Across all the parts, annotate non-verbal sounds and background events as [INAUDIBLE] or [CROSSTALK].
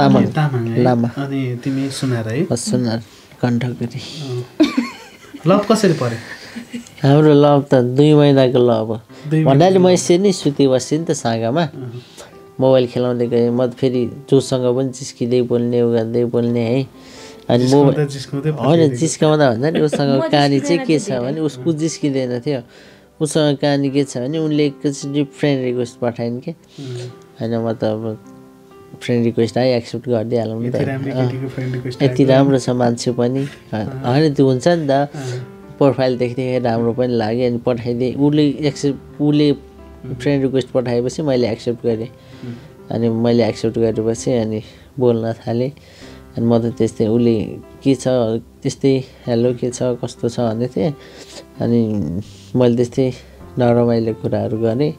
तामाङ। लामा। अनि तिमी सुनार है। सुनार कण्ठकरी लभ कसरी पऱ्यो? हाम्रो लभ त दुई महिनाको लभ भन्नाले म यसरी नै सुति बस्थेँ नि त साँगामा। मोबाइल खेलाउँदै गएँ म त फेरि जोसँग पनि जिस्किँदै बोल्ने उ गर्दै बोल्ने है। अनि मोबाइल होइन जिस्काउँदा भन्दा नि [LAUGHS] उसँग कहानी चाहिँ के छ भने उसको जिस्किँदैन थियो। उसँग कहानी के छ भने उनले एकचोटि फ्रेन्ड रिक्वेस्ट पठाइन् कि। होइन म त अब फ्रेन्ड रिक्वेस्ट आयो एक्सेप्ट गरिदिइहालौँ नि त। यति राम्रो छ मान्छे पनि। होइन त्यो हुन्छ नि त। प्रोफाइल देख्दै राम्रो पनि लाग्यो अनि पठाइदिएँ। उसले एक्सेप्ट उसले फ्रेन्ड रिक्वेस्ट पठाएपछि मैले एक्सेप्ट गरेँ। अनि मैले एक्सेप्ट गरेपछि अनि बोल्न थालेँ। अनि म त त्यस्तै उसले के छ त्यस्तै हेलो के छ कस्तो छ? भन्दै थिएँ। अनि मैले त्यस्तै नरमाइलो कुराहरू गरेँ।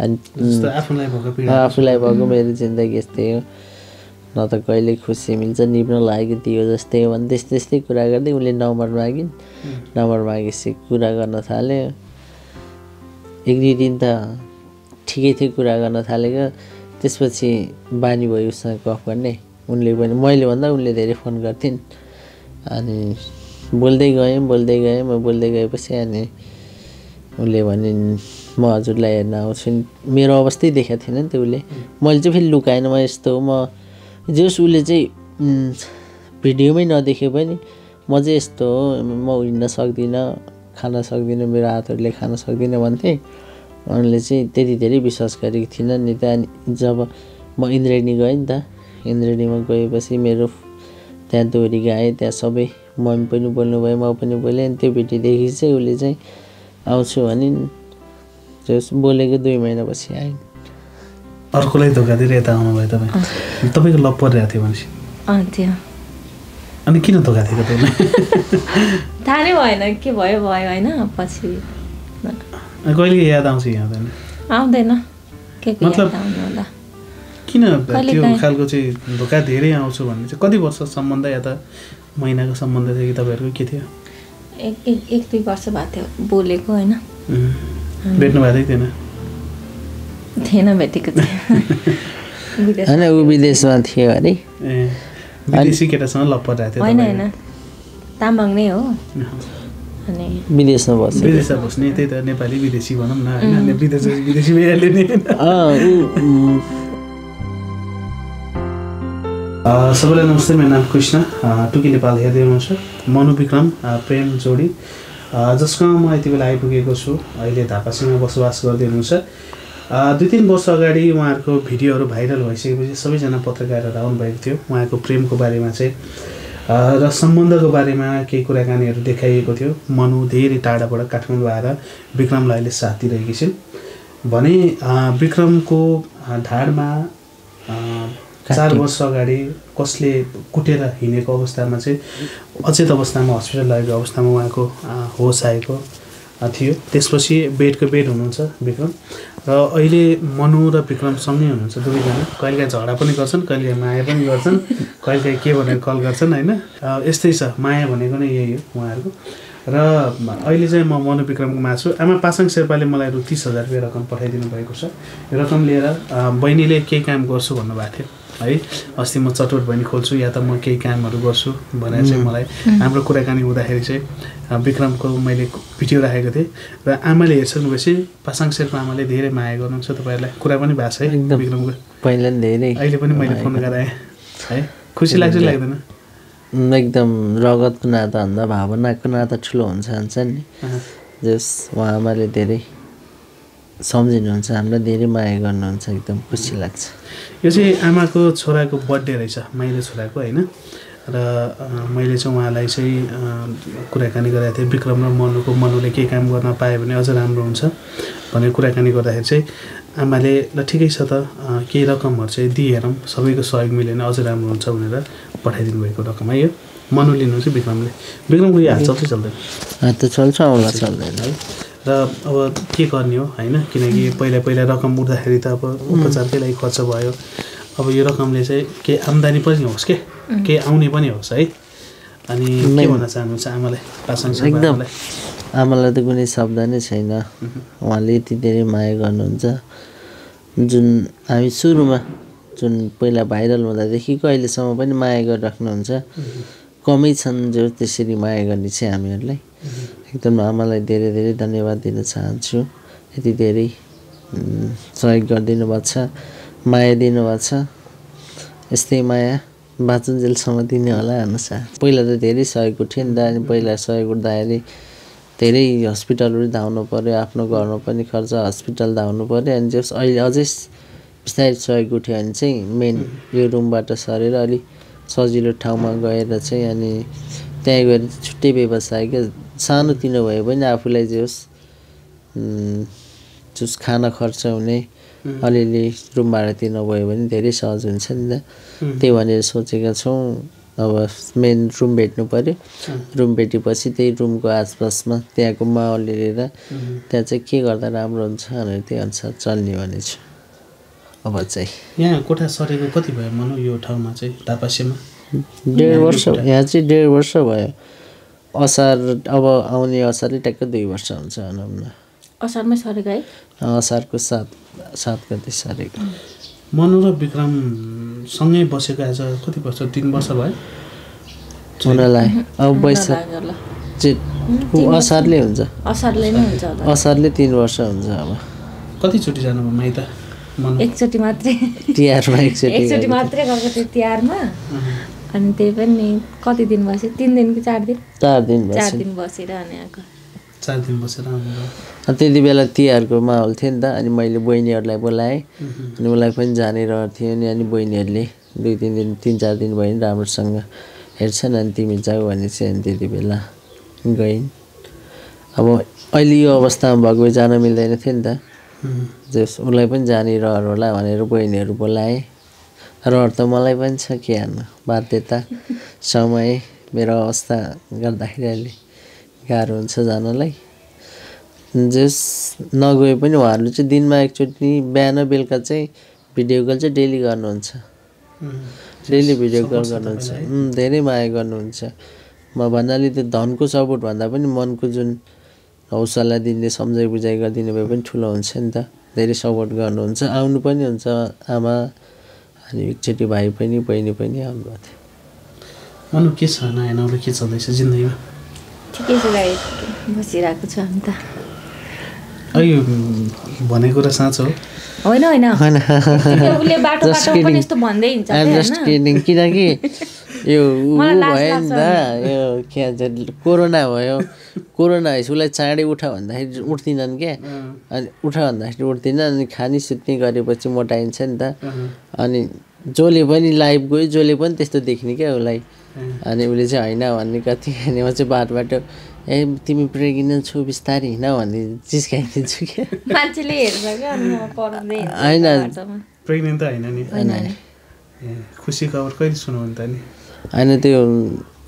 आफूलाई भएको पीडा आफूलाई भएको मेरो जिन्दगी यस्तै हो। न त कहिले खुसी मिल्छ निप्न लागेको दियो जस्तै हो। भने त्यस्तै त्यस्तै कुरा गर्दै उसले नम्बर मागिन् नम्बर मागेपछि कुरा गर्न थाल्यो। एक दुई दिन त ठिकै थियो कुरा गर्न थालेको। त्यसपछि बानी भयो उसँग गफ गर्ने। उनले पनि मैले भन्दा उनले धेरै फोन गर्थिन्। अनि बोल्दै गएँ बोल्दै गएँ। म बोल्दै गएपछि अनि उसले भने म हजुरलाई हेर्न आउँछु। नि मेरो अवस्थै देखाएको थिएन नि त उसले। मैले चाहिँ फेरि लुकाएन म यस्तो म जे होस् उसले चाहिँ भिडियोमै नदेखे पनि म चाहिँ यस्तो हो म हिँड्न सक्दिनँ खान सक्दिनँ मेरो हातहरूले खान सक्दिनँ भन्थेँ। उनले चाहिँ त्यति धेरै विश्वास गरेको थिइनँ नि त। अनि जब म इन्द्रेणी गएँ नि त इन्द्रेणीमा गएपछि मेरो त्यहाँ दोहोरी गाएँ त्यहाँ सबै मम्मी पनि बोल्नुभयो म पनि बोलेँ। अनि त्यो भिडियोदेखि चाहिँ उसले चाहिँ आउँछु भने त्यस बोलेको दुई महिनापछि आइन् अर्कोलाई धोका दिएर यता आउनुभयो तपाईँ। तपाईँको लभ परिरहेको थियो भनेपछि त्यो अनि किन धोका दिएको तपाईँलाई? [LAUGHS] थाहा नै भएन के भयो भयो होइन पछि। कहिले याद आउँछ यहाँ आउँदैन आउँदैन। के को मतलब- किन त्यो। खालको चाहिँ धोका धेरै आउँछु भन्ने चाहिँ कति वर्ष सम्बन्ध या त महिनाको सम्बन्ध थियो कि तपाईँहरूको के थियो? एक एक एक दुई वर्ष भएको थियो बोलेको होइन। भेट्नु भएको थिएन? थिएन भेटेको थियो। [LAUGHS] होइन ऊ विदेशमा थियो अरे। विदेशी केटासँग लभ परिरहेको थियो होइन? होइन। तामाङ नै हो। अनि विदेशमा बस्यो विदेशमा बस्ने त्यही त नेपाली विदेशी भनौँ न होइन। विदेश सबैलाई नमस्ते मेरो नाम कृष्ण। टुकी नेपाल हेर्दै हुनुहुन्छ। मनु विक्रम अ, प्रेम जोडी। अ, जसको म यति बेला आइपुगेको छु अहिले धापासीमा बसोबास गर्दै हुनुहुन्छ। दुई तिन वर्ष अगाडि उहाँहरूको भिडियोहरू भाइरल भइसकेपछि सबैजना पत्रकारहरू आउनुभएको थियो। उहाँको प्रेमको बारेमा चाहिँ र सम्बन्धको बारेमा केही कुराकानीहरू देखाइएको थियो। मनु धेरै टाढाबाट काठमाडौँ आएर विक्रमलाई अहिले साथ दिइरहेकी छिन्। भने विक्रमको ढाडमा चार वर्ष अगाडि कसले कुटेर हिँडेको अवस्थामा चाहिँ अचेत अवस्थामा हस्पिटल लगेको अवस्थामा उहाँको होस आएको थियो। त्यसपछि बेडको बेड हुनुहुन्छ विक्रम। र अहिले मनु र विक्रम सँगै हुनुहुन्छ दुवैजना। कहिलेकाहीँ झगडा पनि गर्छन् कहिलेकाहीँ माया पनि गर्छन् कहिलेकाहीँ के भनेर कल गर्छन् होइन? यस्तै छ माया भनेको नै यही हो उहाँहरूको। र अहिले चाहिँ म मनु विक्रमकोमा छु आमा पासाङ शेर्पाले मलाई रु तिस हजार रुपियाँ रकम पठाइदिनु भएको छ। रकम लिएर बहिनीले केही काम गर्छु भन्नुभएको थियो। है। अस्ति म चटोट बहिनी खोल्छु या त म केही कामहरू गर्छु भनेर चाहिँ मलाई हाम्रो कुराकानी हुँदाखेरि चाहिँ विक्रमको मैले भिडियो राखेको थिएँ र आमाले हेरिसक्नुभएपछि पासाङ शेर्पा आमाले धेरै माया गर्नुहुन्छ तपाईँहरूलाई। कुरा पनि भएको छ है। विक्रमको। पहिला धेरै अहिले पनि मैले फोन गराएँ है खुसी लाग्छ लाग्दैन? एकदम रगतको नाताभन्दा भावनाको नाता ठुलो हुन्छ नि। जस उहाँ आमाले धेरै सम्झिनुहुन्छ हामीलाई धेरै माया गर्नुहुन्छ एकदम खुसी लाग्छ। यो चाहिँ आमाको छोराको बर्थडे रहेछ माइलो छोराको होइन? र मैले चाहिँ उहाँलाई चाहिँ कुराकानी गरेको थिएँ विक्रम र मनुको मनुले केही काम गर्न पायो भने अझ राम्रो हुन्छ भनेर कुराकानी गर्दाखेरि चाहिँ आमाले ल ठिकै छ त केही रकमहरू चाहिँ दिइहेरौँ सबैको सहयोग मिल्यो भने अझ राम्रो हुन्छ भनेर पठाइदिनु भएको रकम है यो। मनु लिनुहुन्छ विक्रमले। विक्रमको यो हात चल्छ चल्दैन। हात त चल्छ आउला चल्दैन। है र अब के गर्ने हो होइन? किनकि पहिला पहिला रकम उठ्दाखेरि त अब उपचारकै लागि खर्च भयो। अब यो रकमले चाहिँ केही आम्दानी पनि होस् के? केही आउने पनि होस् है? अनि के भन्न चाहनुहुन्छ आमालाई एकदम? आमालाई त कुनै शब्द नै छैन। उहाँले यति धेरै माया गर्नुहुन्छ। जुन हामी सुरुमा जुन पहिला भाइरल हुँदादेखिको अहिलेसम्म पनि माया गरिराख्नुहुन्छ कमै छन् जो त्यसरी माया गर्ने चाहिँ हामीहरूलाई। एकदम आमालाई धेरै धेरै धन्यवाद दिन चाहन्छु। यति धेरै सहयोग गरिदिनु भएको छ माया दिनुभएको छ। यस्तै माया बाँचुन्जेलसम्म दिने होला हेर्नु चाहन्छु। पहिला त धेरै सहयोग उठ्यो नि त अनि पहिला सहयोग उठ्दाखेरि धेरै हस्पिटलहरू धाउनु पऱ्यो आफ्नो घरमा पनि खर्च हस्पिटल धाउनु पऱ्यो अनि जस अहिले अझै बिस्तारै सहयोग उठ्यो भने चाहिँ मेन यो रुमबाट सरेर अलिक सजिलो ठाउँमा गएर चाहिँ अनि त्यहाँ गएर छुट्टै व्यवसाय क्या सानोतिनो भए पनि आफूलाई जे होस् जस खाना खर्च हुने अलिअलि रुम भाडा तिर्न गयो भने धेरै सहज हुन्छ नि त। त्यही भनेर सोचेका छौँ। अब मेन रुम भेट्नु पऱ्यो रुम भेटेपछि त्यही रुमको आसपासमा त्यहाँको माहौल हेरेर त्यहाँ चाहिँ के गर्दा राम्रो हुन्छ भनेर त्यही अनुसार चल्ने भने छु अब चाहिँ। यहाँ कोठा सरेको कति भयो मनो यो ठाउँमा चाहिँ टापासेमा डेढ वर्ष यहाँ चाहिँ डेढ वर्ष भयो। असार अब आउने असारै ट्याक्क दुई वर्ष हुन्छ भनौँ न असारमै सरेको है? असारको सात सात गति सरेको। मनु र विक्रम सँगै बसेको आज कति वर्ष? तिन वर्ष भयो? हुनलाई अब चाहिँ ऊ असारले हुन्छ। असारले नै हुन्छ असारले तिन वर्ष हुन्छ अब। कतिचोटि जानुभयो माइत मनु? एकचोटि मात्रै। तिहारमा एकचोटि एकचोटि मात्रै गएको थियो तिहारमा। अनि त्यही पनि कति दिन बस्यो तिन दिन कि चार दिन? चार दिन चार दिन बसेर अनि आएको। चार दिन बसेर त्यति बेला तिहारको माहौल थियो नि त अनि मैले बहिनीहरूलाई बोलाएँ। अनि उसलाई पनि जाने रहर थियो नि अनि बहिनीहरूले दुई तिन दिन तिन चार दिन भयो नि राम्रोसँग हेर्छन् अनि तिमी जाऊ भने चाहिँ अनि त्यति बेला गइन्। अब अहिले यो अवस्थामा भएको भए जान मिल्दैन थियो नि त। जस उसलाई पनि जाने रहर होला भनेर बहिनीहरू बोलाएँ। रहर त मलाई पनि छ के हाल्नु बाध्यता समय मेरो अवस्था गर्दाखेरि अहिले गाह्रो हुन्छ जानलाई। जस नगए पनि उहाँहरूले चाहिँ दिनमा एकचोटि बिहान बेलुका चाहिँ भिडियो कल चाहिँ डेली गर्नुहुन्छ। डेली भिडियो कल गर्नुहुन्छ। धेरै माया गर्नुहुन्छ। म भन्नाले त्यो धनको सपोर्ट भन्दा पनि मनको जुन हौसला दिने सम्झाइ बुझाइ गरिदिने भए पनि ठुलो हुन्छ नि त। धेरै सपोर्ट गर्नुहुन्छ। आउनु पनि हुन्छ आमा अनि एकचोटि भाइ पनि बहिनी पनि आउनुभएको थियो। मनु के छ? नयाँ नौलो के चल्दैछ जिन्दगीमा? ठिकै छ गाई बसिरहेको छु हामी त। भनेको र साँचो हो। होइन किनकि यो भयो नि त यो के भन्छ कोरोना भयो। कोरोना भएपछि उसलाई चाँडै उठ भन्दाखेरि उठ्दिनन् क्या। अनि उठ भन्दाखेरि उठ्दिनँ अनि खाने सुत्ने गरेपछि मोटाइन्छ नि त। अनि जसले पनि लाइभ गयो जसले पनि त्यस्तो देख्ने क्या उसलाई। अनि उसले चाहिँ होइन भन्ने कति। अनि म चाहिँ बाटो बाटो ए तिमी प्रेग्नेन्ट छौ बिस्तारै हिँड भन्ने चिस्काइदिन्छु क्या। मान्छेले हेर्छ क्या होइन। प्रेग्नेन्ट त होइन नि। खुसी खबर कहिले नि त नि? होइन त्यो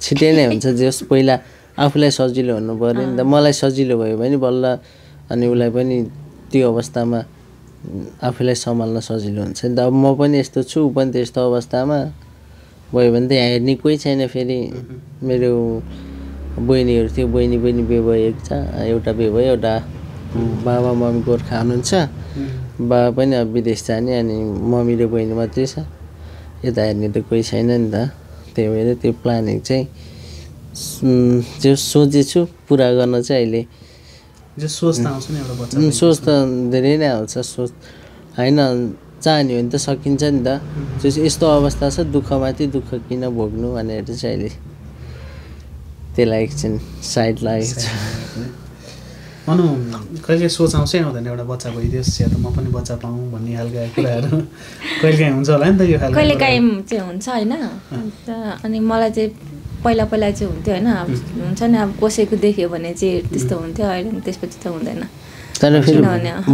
छिटै नै हुन्छ जस पहिला आफूलाई सजिलो हुनु पऱ्यो नि त। मलाई सजिलो भयो भने बल्ल अनि उसलाई पनि त्यो अवस्थामा आफूलाई सम्हाल्न सजिलो हुन्छ नि त। अब म पनि यस्तो छु ऊ पनि त्यस्तो अवस्थामा। भयो भने त यहाँ हेर्ने कोही छैन फेरि। मेरो बहिनीहरू थियो बहिनी बहिनी बिहे भएको छ। एउटा बिहे भयो एउटा बाबा मम्मी गोर्खा हुनुहुन्छ बाबा पनि अब विदेश जाने अनि मम्मी र बहिनी मात्रै छ। यता हेर्ने त कोही छैन नि त। त्यही भएर त्यो प्लानिङ चाहिँ जो सोचेछु पुरा गर्न चाहिँ अहिले। सोच त आउँछ नि एउटा बच्चा उम्, सोच त धेरै नै आउँछ सोच। होइन चाहने हो भने त सकिन्छ नि त। जस यस्तो अवस्था छ दुःखमाथि दुःख किन भोग्नु भनेर चाहिँ अहिले त्यसलाई एकछिन साइड लागेको छ। भनौँ कहिले सोच आउँछै आउँदैन एउटा बच्चा भइदियोस् या त म पनि बच्चा पाऊँ भन्ने खालका कुराहरू [LAUGHS] कहिले काहीँ हुन्छ होला नि त यो खालको कहिले। काहीँ चाहिँ हुन्छ होइन। अन्त अनि मलाई चाहिँ पहिला पहिला चाहिँ हुन्थ्यो होइन। अब हुन्छ नि अब कसैको देख्यो भने चाहिँ त्यस्तो हुन्थ्यो अहिले त्यसपछि त हुँदैन। तर फेरि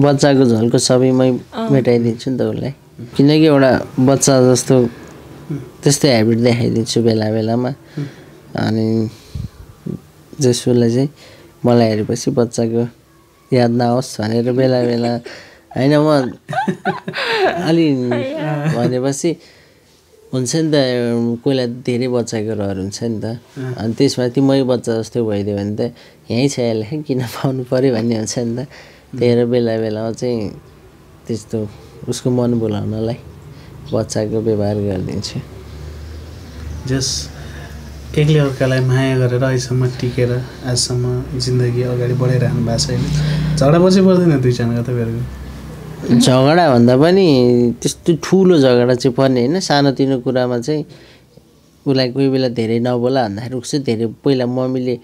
बच्चाको झल्को सबैमै मेटाइदिन्छु नि त उसलाई। किनकि एउटा बच्चा जस्तो त्यस्तै हेबिट देखाइदिन्छु बेला बेलामा। अनि जसोलाई चाहिँ मलाई हेरेपछि बच्चाको याद नआओस् भनेर बेला बेला। होइन म अलि भनेपछि हुन्छ नि त कोहीलाई धेरै बच्चाको रहर हुन्छ नि त। अनि त्यसमाथि मै बच्चा जस्तो भइदियो भने त यहीँ छ यसलाई किन पाउनु पऱ्यो भन्ने हुन्छ नि त। त्यही बेला बेलामा चाहिँ त्यस्तो उसको मन बोलाउनलाई बच्चाको व्यवहार गरिदिन्छु। जस एकले अर्कालाई माया गरेर अहिलेसम्म टिकेर आजसम्म जिन्दगी अगाडि बढाइरहनु भएको छ झगडा पछि पर्दैन दुईजनाको तपाईँहरूको झगडा भन्दा पनि त्यस्तो ठुलो झगडा चाहिँ पर्ने होइन। सानोतिनो कुरामा चाहिँ उसलाई कोही बेला धेरै नबोला भन्दाखेरि उसै धेरै पहिला मम्मीले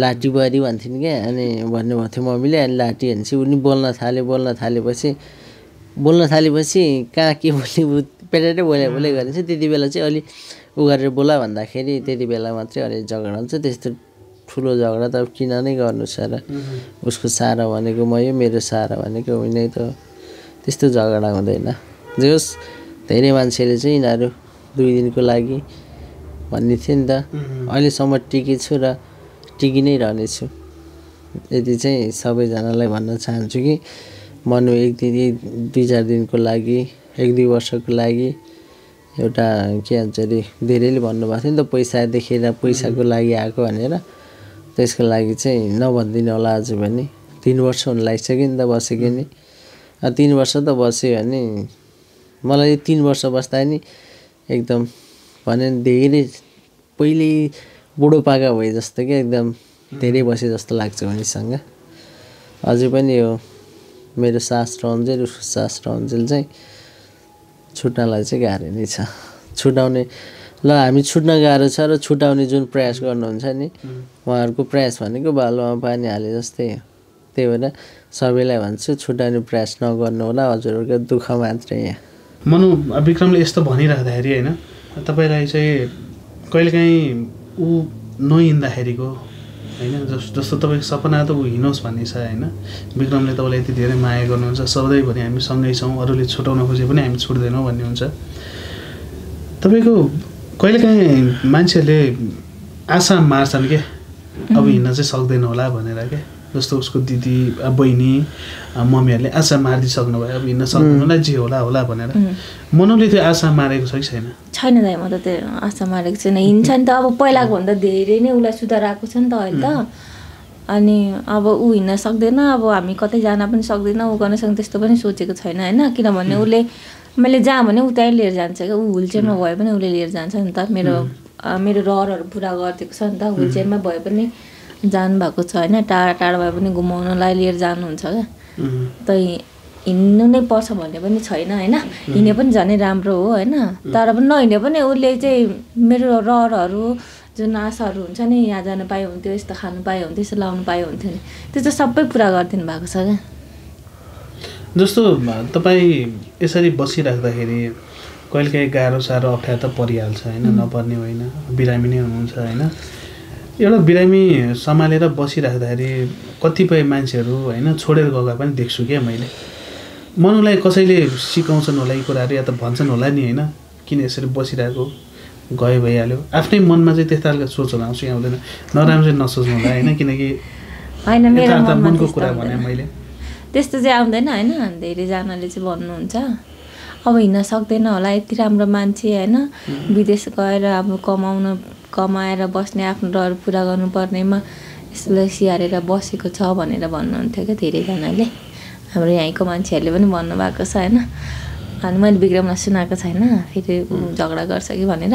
लाठी बुहारी भन्थिन् क्या अनि भन्नुभएको थियो मम्मीले अनि लाठी भनेपछि उनी बोल्न थाल्यो बोल्न थालेपछि बोल्न थालेपछि कहाँ के बोल्ने पेटेटै बोले बोले गरिन्छ त्यति बेला चाहिँ अलि उ गरेर बोला भन्दाखेरि त्यति बेला मात्रै अलि झगडा हुन्छ। त्यस्तो ठुलो झगडा त अब किन नै गर्नु छ र उसको सारा भनेको म यो मेरो सारा भनेको उनी त त्यस्तो झगडा हुँदैन। जे होस् धेरै मान्छेले चाहिँ यिनीहरू दुई दिनको लागि भन्ने थियो नि त। अहिलेसम्म टिकेछु र टिकि नै रहनेछु। यति चाहिँ सबैजनालाई भन्न चाहन्छु कि मनु एक दिन दुई चार दिनको लागि एक दुई वर्षको लागि एउटा के भन्छ अरे धेरैले भन्नुभएको थियो नि त पैसा देखेर पैसाको लागि आएको भनेर। त्यसको लागि चाहिँ नभनिदिनु होला आज भने। तिन वर्ष हुन लागिसक्यो नि त बसेको नि। तिन वर्ष त बस्यो भने मलाई तिन वर्ष बस्दा नि एकदम भने धेरै पहिले बुढोपाका भए जस्तो क्या एकदम धेरै बसे जस्तो लाग्छ उनीसँग। अझै पनि यो मेरो सास र अन्जेल उसको सास र अन्जेल चाहिँ छुट्नलाई चाहिँ गाह्रो नै छ। छुटाउने ल हामी छुट्न गाह्रो छ र छुटाउने जुन प्रयास गर्नुहुन्छ नि उहाँहरूको प्रयास भनेको बालुवामा पानी हाले जस्तै हो। त्यही भएर सबैलाई भन्छु छुटाउने प्रयास नगर्नु होला हजुरहरूको दुःख मात्रै यहाँ मनु विक्रमले यस्तो भनिराख्दाखेरि होइन तपाईँलाई चाहिँ कहिलेकाहीँ ऊ नहिँड्दाखेरिको होइन जस जस्तो तपाईँको सपना त ऊ हिँडोस् भन्ने छ होइन। विक्रमले तपाईँलाई यति धेरै माया गर्नुहुन्छ सधैँभरि हामी सँगै छौँ अरूले छुटाउन खोजे पनि हामी छुट्दैनौँ भन्ने हुन्छ। तपाईँको कहिलेकाहीँ मान्छेहरूले आशा मार्छन् क्या अब हिँड्न चाहिँ सक्दैन होला भनेर क्या जस्तो उसको दिदी बहिनी मम्मीहरूले आशा मारिदिइसक्नु भयो। अब हिँड्न होला जे होला होला भनेर। मनोले त्यो आशा मारेको छ कि छैन? छैन दाइ म त त्यो आशा मारेको छैन। हिँड्छ नि त। अब पहिलाको भन्दा धेरै नै उसलाई सुधार आएको छ नि त अहिले त। अनि अब ऊ हिँड्न सक्दैन। अब हामी कतै जान पनि सक्दैन। ऊ गर्न सक्दैन त्यस्तो पनि सोचेको छैन होइन? किनभने उसले मैले जहाँ भने ऊ त्यहीँ लिएर जान्छ क्या। ऊ हुलचेयरमा भए पनि उसले लिएर जान्छ नि त। मेरो मेरो रहरहरू पुरा गरिदिएको छ नि त। हुलचेयरमा भए पनि जानुभएको छ होइन टाढा टाढा भए पनि घुमाउनलाई लिएर जानुहुन्छ क्या। त हिँड्नु नै पर्छ भन्ने पनि छैन होइन। हिँडे पनि झनै राम्रो हो होइन। तर पनि नहिँडे पनि उसले चाहिँ मेरो रहरहरू जुन आशाहरू हुन्छ नि यहाँ जानु पाए हुन्थ्यो यस्तो खानु पाए हुन्थ्यो यस्तो लाउनु पाए हुन्थ्यो नि त्यो चाहिँ सबै पुरा गरिदिनु भएको छ क्या। जस्तो तपाईँ यसरी बसिराख्दाखेरि कहिलेकाहीँ गाह्रो साह्रो अप्ठ्यारो त परिहाल्छ होइन नपर्ने होइन बिरामी नै हुनुहुन्छ होइन। एउटा बिरामी सम्हालेर बसिराख्दाखेरि कतिपय मान्छेहरू होइन छोडेर गएका पनि देख्छु क्या मैले। मनुलाई कसैले सिकाउँछन् होला यी कुराहरू या त भन्छन् होला नि होइन किन यसरी बसिरहेको गयो भइहाल्यो? आफ्नै मनमा चाहिँ त्यस्ता खालको सोचहरू आउँछ आउँदैन नराम्रो चाहिँ नसोच्नु होला होइन किनकि मनको कुरा भने। मैले। त्यस्तो चाहिँ आउँदैन होइन धेरैजनाले चाहिँ भन्नुहुन्छ। अब हिँड्न सक्दैन होला यति राम्रो मान्छे होइन। विदेश गएर अब कमाउन कमाएर बस्ने आफ्नो डर पुरा गर्नुपर्नेमा यसलाई स्याहारेर बसेको छ भनेर भन्नुहुन्थ्यो क्या धेरैजनाले। हाम्रो यहीँको मान्छेहरूले पनि भन्नुभएको छ होइन? अनि मैले विक्रमलाई सुनाएको छैन फेरि झगडा गर्छ कि भनेर।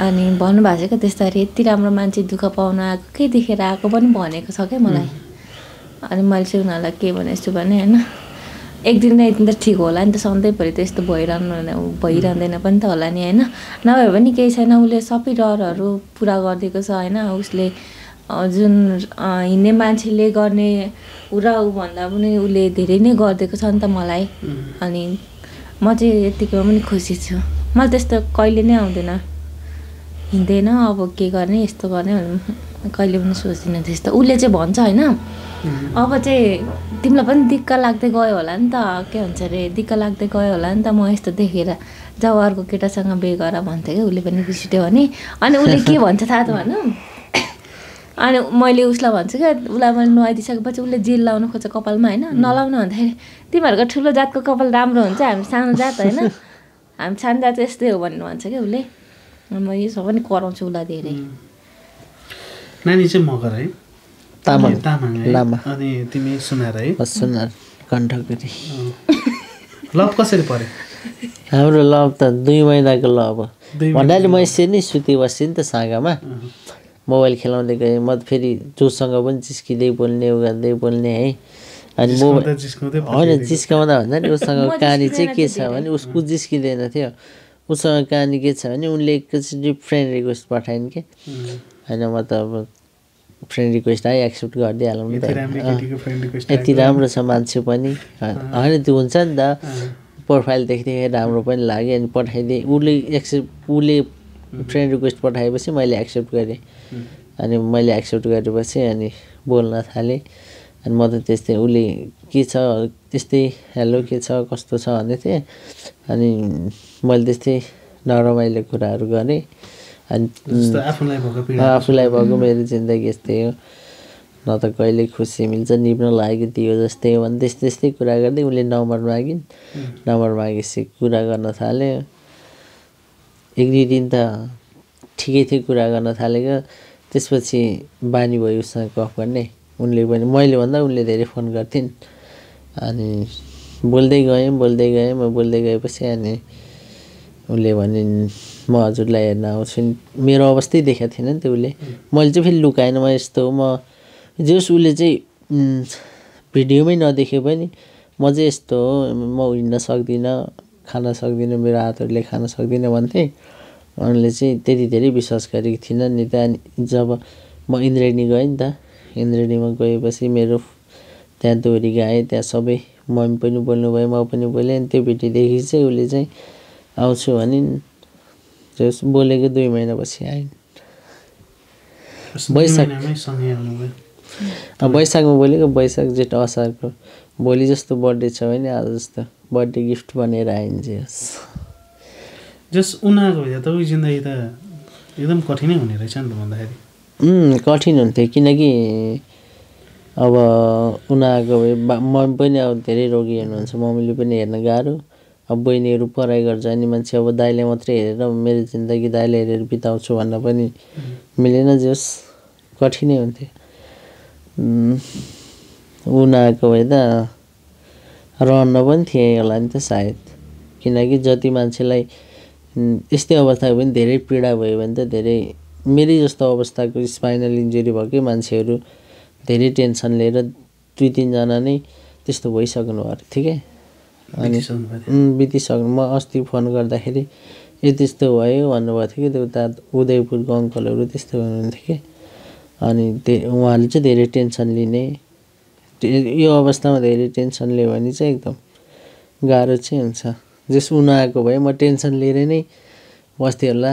अनि भन्नुभएको छ क्या त्यस्तरी यति राम्रो मान्छे दुःख पाउन आएको के देखेर आएको पनि भनेको छ क्या मलाई। अनि मैले चाहिँ उनीहरूलाई के भनेछु भने होइन? एक दिन न एक दिन त ठिक होला नि त सधैँभरि त यस्तो भइरहनु भइरहँदैन पनि त होला नि होइन? नभए पनि केही छैन उसले सबै डरहरू पुरा गरिदिएको छ होइन? उसले जुन हिँड्ने मान्छेले गर्ने र ऊभन्दा पनि उसले धेरै नै गरिदिएको छ नि त मलाई। अनि म चाहिँ यतिको पनि खुसी छु। मलाई त्यस्तो कहिले नै आउँदैन। हिँड्दैन अब के गर्ने यस्तो गर्ने [LAUGHS] कहिले पनि सोच्दिनँ त्यस्तो। उसले चाहिँ भन्छ होइन अब चाहिँ तिमीलाई पनि दिक्क लाग्दै गयो होला नि त के भन्छ अरे दिक्क लाग्दै गयो होला नि त म यस्तो देखेर जब अर्को केटासँग बे गर भन्थ्यो क्या उसले पनि रिस उठ्यो भने। अनि उसले के [LAUGHS] भन्छ थाहा त भनौँ? अनि मैले उसलाई भन्छु क्या उसलाई मैले नुहाइदिइसकेपछि उसले जेल लाउनु खोज्छ कपालमा होइन नलाउनु भन्दाखेरि तिमीहरूको ठुलो जातको कपाल राम्रो हुन्छ हामी सानो जात होइन। [LAUGHS] हामी सानो जात यस्तै हो भन्नु भन्छ क्या उसले। म यो सब पनि कराउँछु उसलाई धेरै। नानी चाहिँ मगर है? तामाङ। तामाङ लामा। अनि तिमी सुनार है? सुनार कण्ठकरी। लभ कसरी पऱ्यो हाम्रो लभ त दुई महिनाको लभ भन्नाले म यसरी नै सुति बस्थेँ नि त साँगामा। मोबाइल खेलाउँदै गएँ म त फेरि जोसँग पनि जिस्किँदै बोल्ने उ गर्दै बोल्ने है। अनि मोबाइल होइन जिस्काउँदा भन्दा नि उसँग कहानी चाहिँ के छ भने उसको जिस्किँदैन थियो। उसँग कहानी के छ भने उनले एकैचोटि फ्रेन्ड रिक्वेस्ट पठाइन् कि। होइन म त अब फ्रेन्ड रिक्वेस्ट आयो एक्सेप्ट गरिदिइहालौँ नि त। यति राम्रो छ मान्छे पनि। होइन त्यो हुन्छ नि त। प्रोफाइल देख्दै राम्रो पनि लाग्यो अनि पठाइदिएँ। उसले एक्सेप्ट उसले फ्रेन्ड रिक्वेस्ट पठाएपछि मैले एक्सेप्ट गरेँ। अनि मैले एक्सेप्ट गरेपछि अनि बोल्न थालेँ। अनि म त त्यस्तै उसले के छ त्यस्तै हेलो के छ? कस्तो छ? भन्दै थिएँ अनि मैले त्यस्तै नरमाइलो कुराहरू गरेँ। अनि आफूलाई भएको पीडा। आफूलाई भएको मेरो जिन्दगी यस्तै हो। न त कहिले खुसी मिल्छ निप्न लागेको दियो जस्तै हो। भने त्यस्तै त्यस्तै कुरा गर्दै उसले नम्बर मागिन् नम्बर मागेपछि कुरा गर्न थाल्यो। एक दुई दिन त ठिकै थियो कुरा गर्न थालेको। त्यसपछि बानी भयो उसँग गफ गर्ने। उनले पनि मैले भन्दा उनले धेरै फोन गर्थिन्। अनि बोल्दै गएँ बोल्दै गएँ। म बोल्दै गएपछि अनि उसले भनिन् म हजुरलाई हेर्न आउँछु। नि मेरो अवस्थै देखाएको थिएन नि त उसले। मैले चाहिँ फेरि लुकाएन म यस्तो हो, म जे होस् उसले चाहिँ भिडियोमै नदेखे पनि म चाहिँ यस्तो हो म हिँड्न सक्दिनँ खान सक्दिनँ मेरो हातहरूले खान सक्दिनँ भन्थेँ। उनले चाहिँ त्यति धेरै विश्वास गरेको थिइनँ नि त। अनि जब म इन्द्रेणी गएँ नि त इन्द्रेणीमा गएपछि मेरो त्यहाँ दोहोरी गाएँ त्यहाँ सबै मम्मी पनि बोल्नुभयो म पनि बोलेँ अनि त्यो भिडियोदेखि चाहिँ उसले चाहिँ आउँछु भनिन् जस बोलेको दुई महिनापछि आइन् वैशाख। वैशाखमा बोलेको वैशाख जेठ असारको। भोलि जस्तो बर्थडे छ भने आज जस्तो बर्थडे गिफ्ट भनेर आइन्छ यस जस उनीहरूको तपाईँको जिन्दगी त एकदम कठिनै हुने रहेछ नि त भन्दाखेरि। कठिन हुन्थ्यो किनकि अब उनीहरूको मम्मी पनि अब धेरै रोगी हुनुहुन्छ मम्मीले पनि हेर्न गाह्रो। अब बहिनीहरू पढाइ गर्छ अनि मान्छे अब दाइले मात्रै हेरेर मेरो जिन्दगी दाइले हेरेर बिताउँछु भन्न पनि मिलेन जस कठिनै हुन्थ्यो। उनीहरूको भए त रहन्न पनि थिएँ होला नि त सायद। किनकि जति मान्छेलाई यस्तै अवस्थाको पनि धेरै पीडा भयो भने त धेरै मेरै जस्तो अवस्थाको स्पाइनल इन्जुरी भएकै मान्छेहरू धेरै टेन्सन लिएर दुई तिनजना नै त्यस्तो भइसक्नु भएको थियो क्या अनि बितिसक्नु म अस्ति फोन गर्दाखेरि यो त्यस्तो भयो भन्नुभएको थियो कि? त्यो उता उदयपुरको अङ्कलहरू त्यस्तो हुनुहुन्थ्यो कि? अनि त्यही उहाँले चाहिँ धेरै टेन्सन लिने। यो अवस्थामा धेरै टेन्सन लियो भने चाहिँ एकदम गाह्रो चाहिँ हुन्छ। जस उनीहरूको भए म टेन्सन लिएर नै बस्थेँ होला।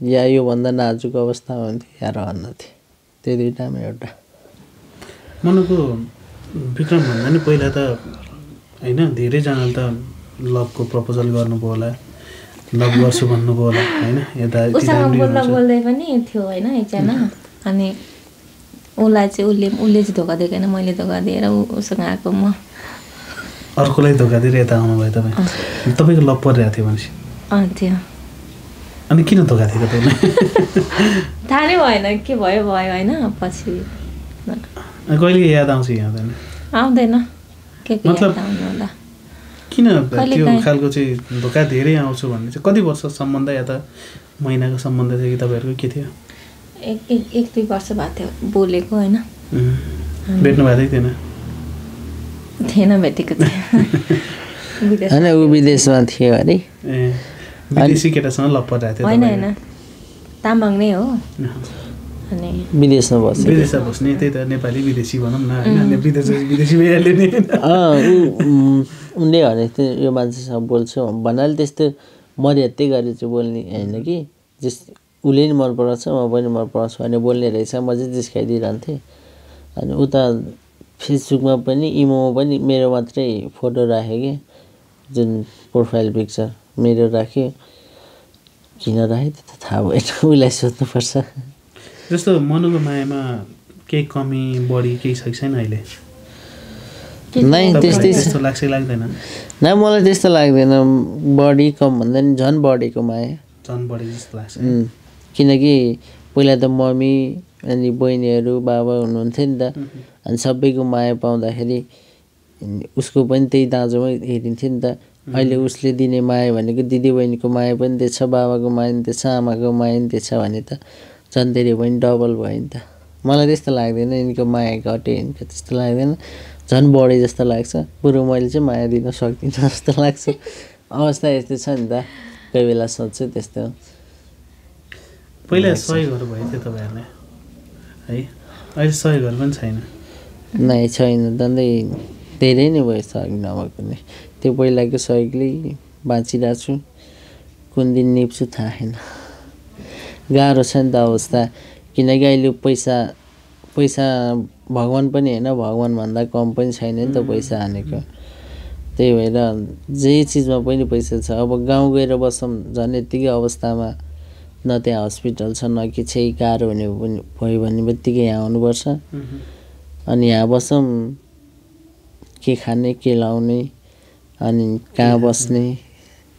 या योभन्दा नाजुक अवस्थामा हुन्थ्यो या रहन्न थिएँ त्यो दुइटामा एउटा। मनको विक्रम भन्दा नि पहिला त होइन धेरैजनाले त लभको प्रपोजल गर्नुभयो होला लभ गर्छु भन्नुभयो होला होइन? यता बोल्दा। बोल्दै पनि थियो होइन एकजना। अनि उसलाई चाहिँ उसले उसले चाहिँ धोका दिएको होइन मैले धोका दिएर उसँग आएको म। अर्कोलाई धोका दिएर यता आउनुभयो तपाईँ। तपाईँको लभ परिरहेको थियो भनेपछि अँ त्यो अनि किन धोका दिएको तपाईँलाई थाहा नै भएन के भयो भयो होइन पछि। कहिले याद आउँछ कि आउँदैन आउँदैन के के मतलब- किन त्यो। खालको चाहिँ धोका धेरै आउँछु भन्ने चाहिँ कति वर्ष सम्बन्ध या त महिनाको सम्बन्ध थियो कि तपाईँहरूको के थियो एक एक एक दुई वर्ष भएको थियो बोलेको होइन. भेट्नु भएको थिएन थिएन भेटेको थियो होइन ऊ विदेशमा थियो अरे ए विदेशी केटासँग लभ परिरहेको थियो होइन? होइन तामाङ नै हो विदेशमा बस्यो विदेशमा बस्ने त्यही त नेपाली विदेशी भनौँ न होइन? विदेश विदेशी भइहाल्यो नि। उनले भनेको थियो यो मान्छेसँग बोल्छु भन्नाले त्यस्तो मर्यादै गरेर चाहिँ बोल्ने होइन कि? जस उसले नि मन पराउँछ म पनि मन पराउँछु भने बोल्ने रहेछ। म चाहिँ जिस्काइदिइरहन्थेँ अनि उता फेसबुकमा पनि इमोमा पनि मेरो मात्रै फोटो राखेँ कि? जुन प्रोफाइल पिक्चर मेरो राख्यो। किन राखेँ त्यो त थाहा भएन। [LAUGHS] उसलाई सोध्नुपर्छ। जस्तो मनुको मायामा केही कमी बढी केही छ कि छैन अहिले? नै त्यस्तै त्यस्तो लाग्छ लाग्दैन? न मलाई त्यस्तो लाग्दैन। बढी कम भन्दा नि झन् बढेको माया। झन् बढी जस्तो लाग्छ। किनकि पहिला त मम्मी अनि बहिनीहरू बाबा हुनुहुन्थ्यो नि त। अनि सबैको माया पाउँदाखेरि उसको पनि त्यही दाँजोमै हेरिन्थ्यो नि त। अहिले उसले दिने माया भनेको दिदीबहिनीको माया पनि दिएछ बाबाको माया पनि दिएछ आमाको माया पनि दिएछ भने त झन् धेरै भयो नि डबल भयो नि त। मलाई त्यस्तो लाग्दैन यिनको माया घट्यो यिनको त्यस्तो लाग्दैन। झन् बढे जस्तो लाग्छ। बरु मैले चाहिँ माया दिन सक्दिनँ जस्तो लाग्छ। अवस्था यस्तो छ नि त। कोही बेला सोध्छु त्यस्तो। पहिला सहयोगहरू भयो थियो तपाईँहरूलाई है? अहिले सहयोगहरू पनि छैन। नै छैन झन्डै धेरै नै भयो सहयोग नभएको नै त्यो पहिलाको सहयोगले बाँचिरहेको छु। कुन दिन निप्छु थाहा छैन। गाह्रो छ नि त अवस्था। किनकि अहिले पैसा पैसा भगवान् पनि होइन भगवान्भन्दा कम पनि छैन नि त पैसा हानेको। त्यही भएर जे चिजमा पनि पैसा छ अब गाउँ गएर बसौँ झन् यत्तिकै अवस्थामा न त्यहाँ हस्पिटल छ न के छ गाह्रो हुने पनि भयो भने बित्तिकै यहाँ आउनुपर्छ। अनि यहाँ बसौँ के खाने के लाउने अनि कहाँ बस्ने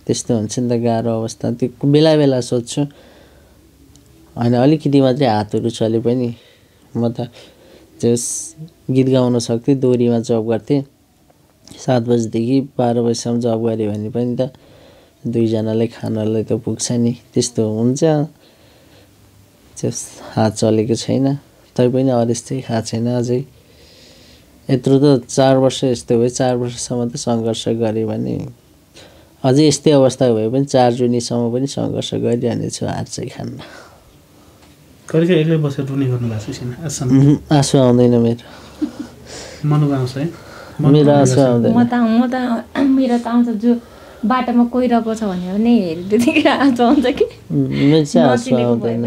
त्यस्तो हुन्छ नि त गाह्रो अवस्था। त्यो बेला बेला सोध्छु। होइन अलिकति मात्रै हातहरू चले पनि म त त्यस गीत गाउन सक्थेँ दोहोरीमा जब गर्थेँ सात बजीदेखि बाह्र बजीसम्म जब गऱ्यो भने पनि त दुईजनालाई खानालाई त पुग्छ नि त्यस्तो हुन्छ। त्यस हात चलेको छैन तैपनि चाहिँ खाएको छैन अझै। यत्रो त चार वर्ष यस्तो भयो चार वर्षसम्म त सङ्घर्ष गऱ्यो भने अझै यस्तै अवस्था भए पनि चार जुनीसम्म पनि सङ्घर्ष गरिरहने छु हार चाहिँ खान्न कहिले एक्लै बसेर रुने गर्नु भएको छ छैन आजसम्म आँसु आउँदैन मेरो। मनको आउँछ है? मेरो आँसु म आउँदैन त म त मेरो त आउँछ जो बाटोमा कोइरहेको छ भने पनि हेरेँ त्यतिखेर आउँछ आउँछ कि? मेरो चाहिँ आँसु आउँदैन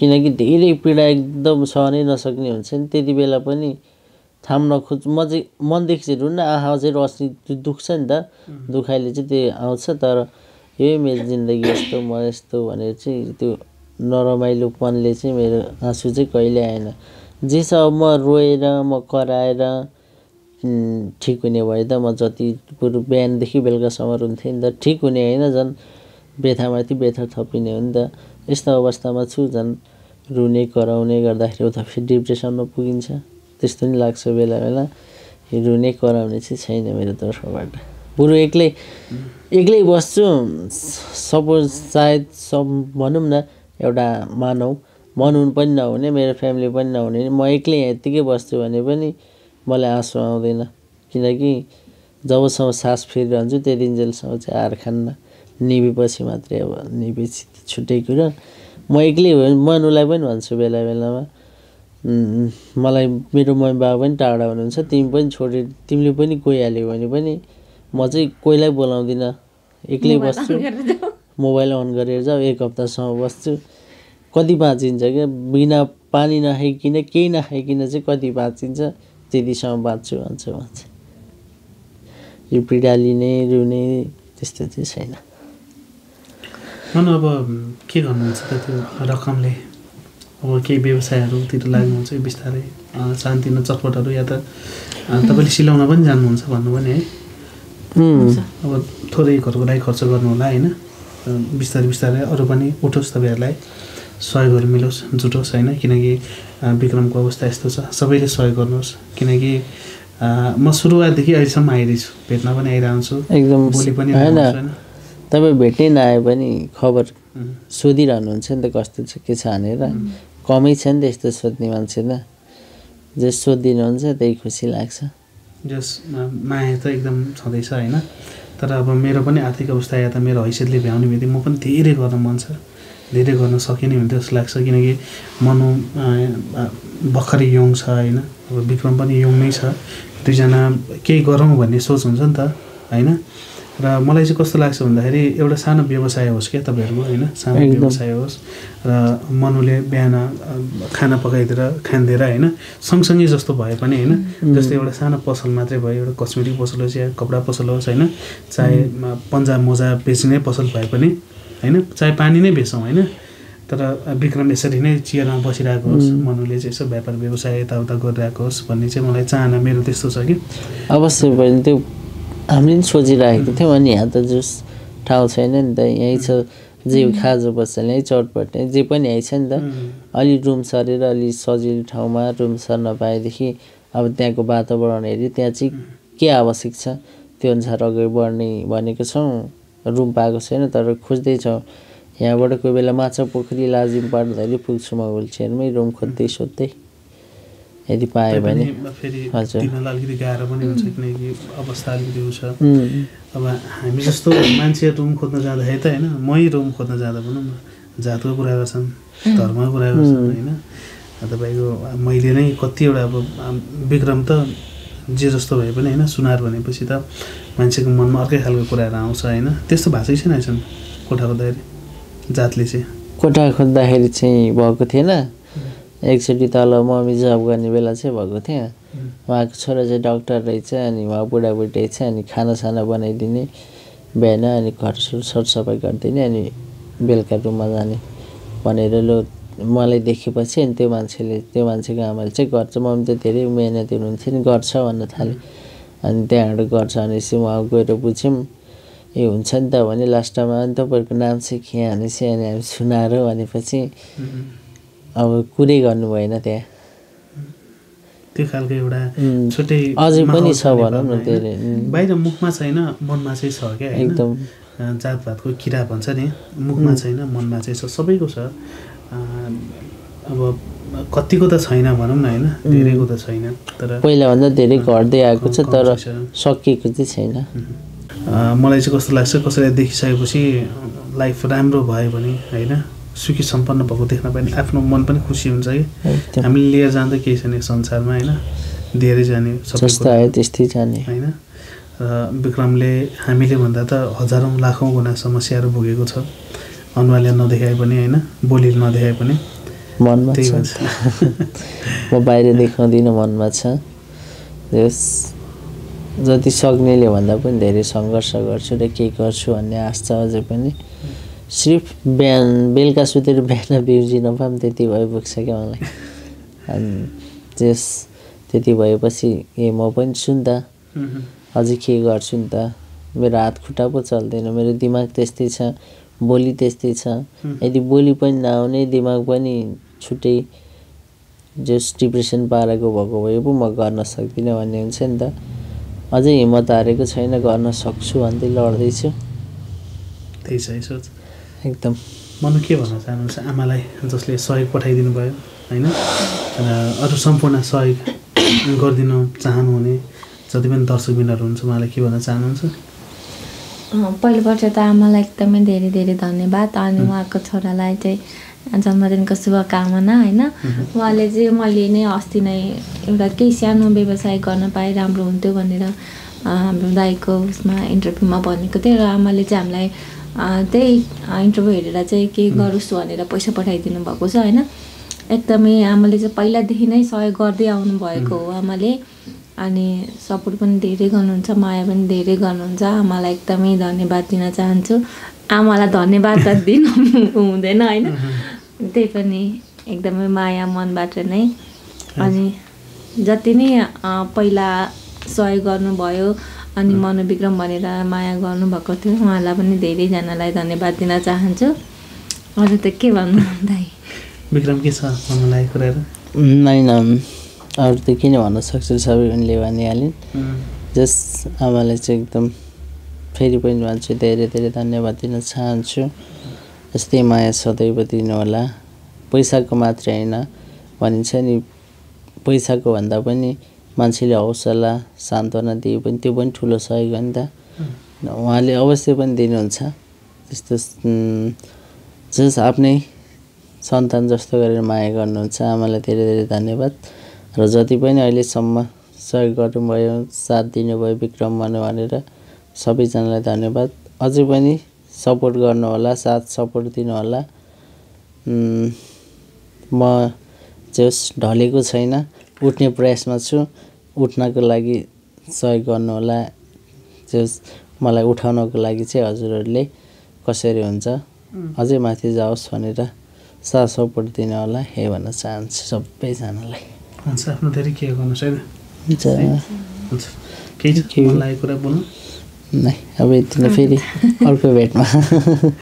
किनकि धेरै पीडा एकदम सहनै नसक्ने हुन्छ नि। त्यति बेला पनि थाम्न खोज म चाहिँ मनदेखि चाहिँ रुन्न आँखा चाहिँ रस्ने त्यो दुख्छ नि त। दुखाइले चाहिँ त्यो आउँछ। तर यही मेरो जिन्दगी यस्तो म यस्तो भनेर चाहिँ त्यो नरमाइलोपनले चाहिँ मेरो आँसु चाहिँ कहिले आएन। जे छ अब म रोएर म कराएर ठिक हुने भए त म जति बरु बिहानदेखि बेलुकासम्म रुन्थेँ नि त। ठिक हुने होइन झन् व्यथामाथि व्यथा थपिने हो नि त। यस्तो अवस्थामा छु झन् रुने कराउने गर्दाखेरि उता फेरि डिप्रेसनमा पुगिन्छ। त्यस्तो नि लाग्छ बेला बेला। रुने कराउने चाहिँ छैन मेरो तर्फबाट। बरु एक्लै एक्लै बस्छु। सपोज सायद सब भनौँ न एउटा मानव मनाउनु पनि नहुने मेरो फ्यामिली पनि नहुने म एक्लै यहाँ यत्तिकै बस्छु भने पनि मलाई आँसु आउँदैन। किनकि जबसम्म सास फेरिरहन्छु त्यति जेलसम्म चाहिँ हार खान्न निभेपछि मात्रै अब निभेपछि त छुट्टै कुरा। म एक्लै भने मनुलाई पनि भन्छु बेला बेलामा मलाई मेरो मम्मी बाबा पनि टाढा हुनुहुन्छ तिमी पनि छोडेर तिमीले पनि गइहाल्यो भने पनि म चाहिँ कोहीलाई बोलाउँदिनँ। एक्लै बस्छु मोबाइल अन गरेर जाऊ एक हप्तासम्म बस्छु। कति बाँचिन्छ क्या? बिना पानी नखाइकन केही नखाइकन चाहिँ कति बाँचिन्छ? त्यतिसम्म बाँच्छु भन्छ चाहिँ यो पीडा लिने रुने त्यस्तो चाहिँ छैन। अब के गर्नुहुन्छ त त्यो रकमले? अब केही व्यवसायहरूतिर लाग्नुहुन्छ बिस्तारै सानोतिनो चटपटहरू या त तपाईँले सिलाउन पनि जान्नुहुन्छ भन्नु भने है? अब थोरै घरको लागि खर्च गर्नु होला होइन? बिस्तारै बिस्तारै अरू पनि उठोस् तपाईँहरूलाई। सहयोगहरू मिलोस् जुटोस् होइन? किनकि विक्रमको अवस्था यस्तो छ। सबैले सहयोग गर्नुहोस्। किनकि म सुरुवातदेखि अहिलेसम्म आइरहेछु। भेट्न पनि आइरहन्छु। एकदम भोलि पनि तपाईँ भेट्नै नआए पनि खबर सोधिरहनुहुन्छ नि त कस्तो छ के छ भनेर। कमै छ नि त यस्तो सोध्ने मान्छे त। जे सोधिदिनुहुन्छ त्यही खुसी लाग्छ। जस माया त एकदम छँदैछ होइन? तर अब मेरो पनि आर्थिक अवस्था या त मेरो हैसियतले भ्याउने बित्तिकै म पनि धेरै गर्न मन छ। धेरै गर्न सकिने हुन्थ्यो जस्तो लाग्छ किनकि मनु भर्खरै यङ छ होइन। अब विक्रम पनि यङ नै छ। दुईजना केही गरौँ भन्ने सोच हुन्छ नि त होइन? र मलाई चाहिँ कस्तो लाग्छ भन्दाखेरि एउटा सानो व्यवसाय होस् क्या तपाईँहरूको होइन? सानो। व्यवसाय होस् र मनुले बिहान खाना पकाइदिएर खानिदिएर होइन? सँगसँगै जस्तो भए पनि होइन? जस्तै एउटा सानो पसल मात्रै भयो एउटा कस्मेटिक पसल होस् या कपडा पसल होस् होइन? चाहे पन्जा मोजा बेच्ने पसल भए पनि होइन? चाहे पानी नै बेचौँ होइन? तर विक्रम यसरी नै चेयरमा बसिरहेको होस् मनुले चाहिँ यसो व्यापार व्यवसाय यताउता गरिरहेको होस् भन्ने चाहिँ मलाई चाहना मेरो त्यस्तो छ कि। अवश्य पनि त्यो हामीले पनि सोचिराखेको थियौँ अनि यहाँ त जस ठाउँ छैन नि त। यहीँ छ जे खाजा बस्छ यहीँ चटपट जे पनि यहीँ छ नि त। अलि रुम सरेर अलि सजिलो ठाउँमा रुम सर्न पाएदेखि अब त्यहाँको वातावरण हेरी त्यहाँ चाहिँ के आवश्यक छ? त्यो अनुसार अगाडि बढ्ने भनेको छौँ। रुम पाएको छैन तर खोज्दैछौँ। यहाँबाट कोही बेला माछा पोखरी लाजिम पर्दाखेरि पुग्छु म विलचेयरमै रुम खोज्दै सोध्दै। यदि पाएँ भने। फेरि हजुर। अलिकति गाह्रो पनि हुन्छ किनकि अवस्था अलिकति उ छ उम्, अब हामी जस्तो मान्छे रुम खोज्न जाँदाखेरि त होइन मै रुम खोज्न जाँदा भनौँ न जातको कुरा गर्छन् धर्मको कुरा गर्छन् होइन। तपाईँको मैले नै कतिवटा अब विक्रम त जे जस्तो भए पनि होइन सुनार भनेपछि त मान्छेको मनमा अर्कै खालको कुराहरू आउँछ होइन। त्यस्तो भएको छैन कोठा खोज्दाखेरि जातले चाहिँ। कोठा खोज्दाखेरि चाहिँ भएको थिएन? एकचोटि तल मम्मी जब गर्ने बेला चाहिँ भएको थियो उहाँको छोरा चाहिँ डक्टर रहेछ अनि उहाँ बुढाबुढी रहेछ अनि खानासाना बनाइदिने बिहान अनि घर सर सरसफाइ गरिदिने अनि बेलुका रुममा जाने भनेर लो मलाई देखेपछि अनि त्यो मान्छेले त्यो मान्छेको आमाले चाहिँ गर्छ मम्मी त धेरै मिहिनेत हुनुहुन्थ्यो नि गर्छ भन्न थाल्यो अनि त्यहाँबाट गर्छ भनेपछि उहाँ गएर बुझ्यौँ ए हुन्छ नि त भने लास्टमा तपाईँहरूको नाम चाहिँ के भनेपछि अनि हामी सुनाएर भनेपछि अब कुरै गर्नु भएन त्यहाँ। त्यो खालको एउटा छुट्टै अझै पनि छ भनौँ न? उम्, बाहिर मुखमा छैन मनमा चाहिँ छ क्या? एकदम। जातपातको किरा भन्छ नि। मुखमा छैन मनमा चाहिँ छ सबैको छ। अब कतिको त छैन भनौँ न होइन? धेरैको त छैन तर पहिलाभन्दा धेरै घट्दै आएको छ तर। सकिएको चाहिँ छैन। मलाई चाहिँ कस्तो लाग्छ कसैलाई देखिसकेपछि लाइफ राम्रो भयो भने होइन? सुखी सम्पन्न भएको देख्न पायो भने आफ्नो मन पनि खुसी हुन्छ कि? हामीले लिएर जाँदा केही छैन संसारमा होइन? धेरै जाने सबै त्यस्तै जाने। होइन? र विक्रमले हामीले भन्दा त हजारौँ लाखौँ गुणा समस्याहरू भोगेको छ। अनुहारले नदेखाए पनि होइन? बोलीले नदेखाए पनि। मनमा छ। [LAUGHS] म बाहिर देखाउँदिनँ मनमा छ। जति सक्नेले भन्दा पनि धेरै सङ्घर्ष गर्छु र केही गर्छु भन्ने आश छ अझै पनि सिर्फ बिहान बेलुका सुतेर बिहान बिउजी नपाऊँ त्यति भए पुग्छ क्या मलाई। अनि त्यस त्यति भएपछि ए म पनि छु नि त। अझै के गर्छु नि त? मेरो हात खुट्टा पो चल्दैन। मेरो दिमाग त्यस्तै छ बोली त्यस्तै छ। यदि बोली पनि नआउने दिमाग पनि छुट्टै जस डिप्रेसन पाराको भएको भए पो म गर्न सक्दिनँ भन्ने हुन्छ नि त। अझै हिम्मत हारेको छैन गर्न सक्छु भन्दै लड्दैछु। त्यही छ सोच एकदम। मनु के भन्न चाहनुहुन्छ? आमालाई जसले सहयोग पठाइदिनु भयो होइन? र अरू सम्पूर्ण सहयोग गरिदिनु चाहनुहुने जति पनि दर्शकबिनहरू हुन्छ उहाँलाई के भन्न चाहनुहुन्छ? अँ, पहिलोपल्ट त आमालाई एकदमै धेरै धेरै धन्यवाद। अनि उहाँको छोरालाई चाहिँ जन्मदिनको शुभकामना होइन? उहाँले चाहिँ मैले नै अस्ति नै एउटा केही सानो व्यवसाय गर्न पाए राम्रो हुन्थ्यो भनेर हाम्रो दाईको उसमा इन्टरभ्यूमा भनेको थियो र आमाले चाहिँ हामीलाई त्यही इन्टरभ्यू हेरेर चाहिँ के गरोस् भनेर पैसा पठाइदिनु भएको छ होइन? एकदमै आमाले चाहिँ पहिलादेखि नै सहयोग गर्दै आउनु भएको हो आमाले। अनि सपोर्ट पनि धेरै गर्नुहुन्छ माया पनि धेरै गर्नुहुन्छ। आमालाई एकदमै धन्यवाद दिन चाहन्छु। आमालाई धन्यवाद त दिन हुँदैन होइन? त्यही पनि एकदमै माया मनबाट नै। अनि जति नै पहिला सहयोग गर्नुभयो अनि मनोविक्रम भनेर माया गर्नुभएको थियो उहाँलाई पनि धेरैजनालाई धन्यवाद दिन चाहन्छु। अरू त के भन्नु दाइ विक्रम के छ भन्नु लागेको कुराहरू नाइन अरू त किन भन्न सक्छु सबै उनले भनिहालिन् जस आमालाई चाहिँ एकदम फेरि पनि भन्छु धेरै धेरै धन्यवाद दिन चाहन्छु। यस्तै माया सदैव दिनुहोला पैसाको मात्रै होइन भनिन्छ नि पैसाको भन्दा पनि मान्छेले हौसला सान्त्वना दिए पनि त्यो पनि ठुलो सहयोग हो नि त। उहाँले अवश्य पनि दिनुहुन्छ। त्यस्तो जस आफ्नै सन्तान जस्तो गरेर माया गर्नुहुन्छ आमालाई धेरै धेरै धन्यवाद। र जति पनि अहिलेसम्म सहयोग गर्नुभयो साथ दिनुभयो विक्रम मनु भनेर सबैजनालाई धन्यवाद। अझै पनि सपोर्ट गर्नुहोला साथ सपोर्ट दिनुहोला म जस ढलेको छैन उठ्ने प्रयासमा छु उठ्नको लागि सहयोग गर्नुहोला जस मलाई उठाउनको लागि चाहिँ हजुरहरूले कसरी हुन्छ अझै माथि जाओस् भनेर साथ सपोर्ट दिनु होला हे भन्न चाहन्छु सबैजनालाई। हुन्छ आफ्नो धेरै के गर्नु छैन हुन्छ। हुन्छ। केही छ? कुरा बोल्नु। अब यति फेरि अर्को भेटमा।